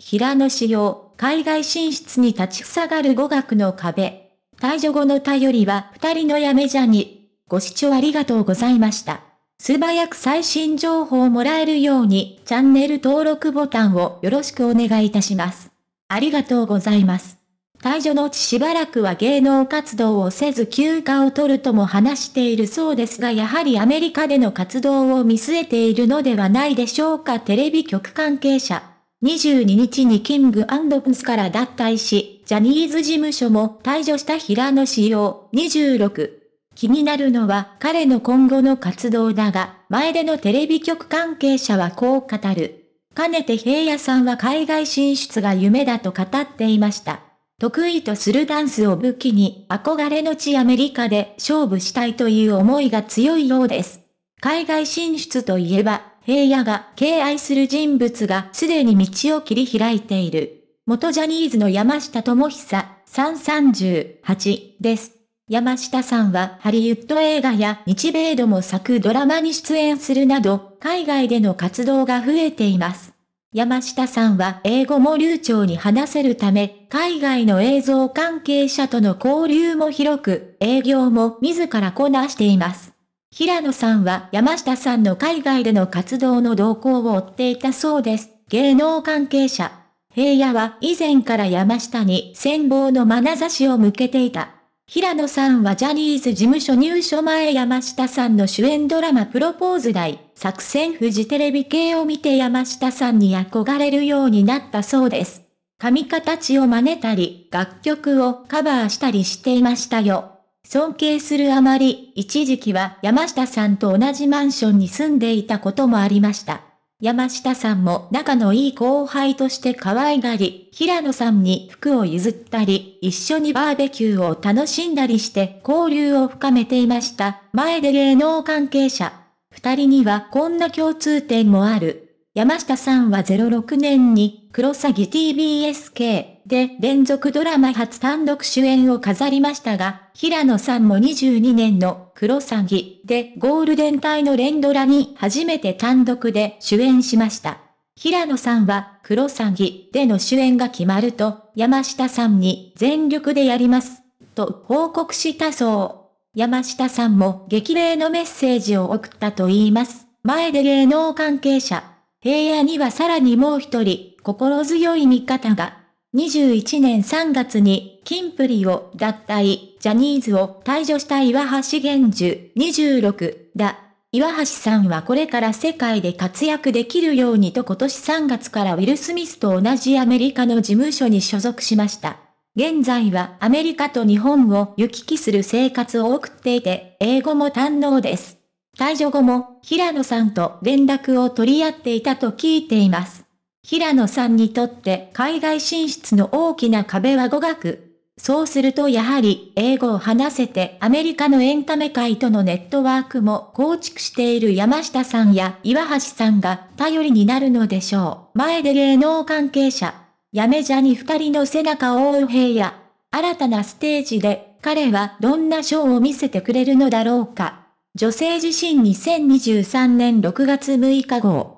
平野仕様、海外進出に立ち塞がる語学の壁。退場後の頼りは二人のやめじゃに。ご視聴ありがとうございました。素早く最新情報をもらえるように、チャンネル登録ボタンをよろしくお願いいたします。ありがとうございます。退場のうちしばらくは芸能活動をせず休暇を取るとも話しているそうですがやはりアメリカでの活動を見据えているのではないでしょうかテレビ局関係者。22日にキングプンスから脱退し、ジャニーズ事務所も退場した平野仕様26。気になるのは彼の今後の活動だが、前でのテレビ局関係者はこう語る。かねて平野さんは海外進出が夢だと語っていました。得意とするダンスを武器に憧れの地アメリカで勝負したいという思いが強いようです。海外進出といえば、平野が敬愛する人物がすでに道を切り開いている。元ジャニーズの山下智久338です。山下さんはハリウッド映画や日米度も作ドラマに出演するなど、海外での活動が増えています。山下さんは英語も流暢に話せるため、海外の映像関係者との交流も広く、営業も自らこなしています。平野さんは山下さんの海外での活動の動向を追っていたそうです。芸能関係者。平野は以前から山下に戦望の眼差しを向けていた。平野さんはジャニーズ事務所入所前山下さんの主演ドラマプロポーズ大作戦フジテレビ系を見て山下さんに憧れるようになったそうです。髪形を真似たり、楽曲をカバーしたりしていましたよ。尊敬するあまり、一時期は山下さんと同じマンションに住んでいたこともありました。山下さんも仲のいい後輩として可愛がり、平野さんに服を譲ったり、一緒にバーベキューを楽しんだりして交流を深めていました。前で芸能関係者。二人にはこんな共通点もある。山下さんは06年に、黒詐欺 TBSK で連続ドラマ初単独主演を飾りましたが、平野さんも22年の黒詐欺でゴールデン帯の連ドラに初めて単独で主演しました。平野さんは黒詐欺での主演が決まると、山下さんに全力でやります、と報告したそう。山下さんも激励のメッセージを送ったと言います。前で芸能関係者。平野にはさらにもう一人、心強い味方が、21年3月に、キンプリを脱退、ジャニーズを退場した岩橋玄樹26だ。岩橋さんはこれから世界で活躍できるようにと今年3月からウィル・スミスと同じアメリカの事務所に所属しました。現在はアメリカと日本を行き来する生活を送っていて、英語も堪能です。退場後も、平野さんと連絡を取り合っていたと聞いています。平野さんにとって海外進出の大きな壁は語学。そうするとやはり英語を話せてアメリカのエンタメ界とのネットワークも構築している山下さんや岩橋さんが頼りになるのでしょう。前で芸能関係者。やめじゃに二人の背中を追う平野。新たなステージで彼はどんなショーを見せてくれるのだろうか。女性自身2023年6月6日号。